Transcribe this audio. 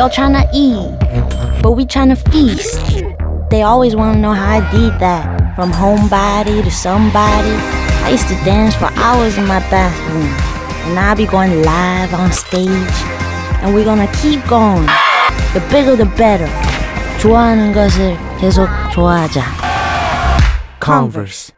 Y'all tryna eat, but we tryna feast. They always wanna know how I did that. From homebody to somebody. I used to dance for hours in my bathroom. And I'll be going live on stage. And we're gonna keep going. The bigger the better. 좋아하는 것을 계속 좋아하자. Converse.